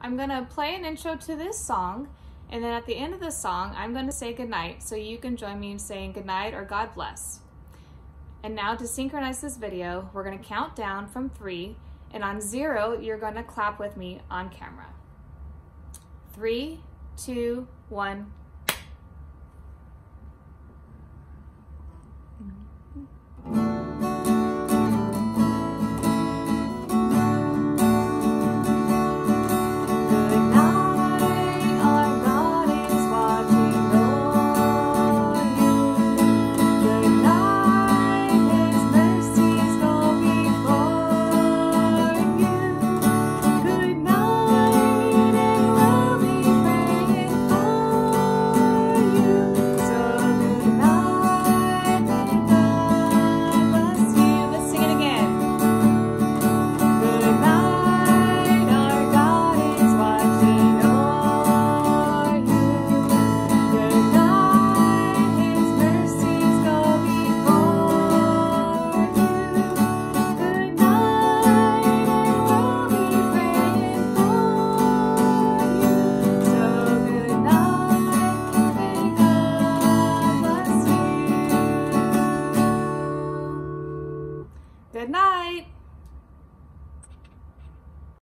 I'm gonna play an intro to this song, and then at the end of the song, I'm gonna say goodnight, so you can join me in saying goodnight or God bless. And now to synchronize this video, we're gonna count down from three, and on zero, you're gonna clap with me on camera. Three, two, one, Good night.